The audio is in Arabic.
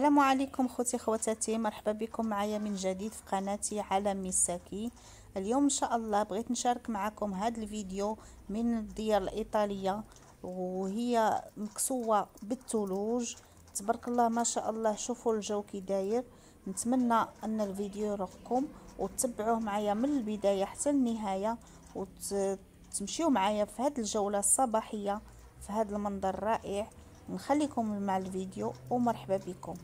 السلام عليكم خوتي خواتاتي مرحبا بكم معايا من جديد في قناتي عالم مساكي اليوم إن شاء الله بغيت نشارك معكم هذا الفيديو من الديار الإيطالية وهي مكسوة بالثلوج تبارك الله ما شاء الله شوفوا الجو كي داير. نتمنى أن الفيديو يرقكم وتتبعوه معايا من البداية حتى النهاية وتمشيو معايا في هذه الجولة الصباحية في هذا المنظر الرائع. نخليكم مع الفيديو ومرحبا بكم.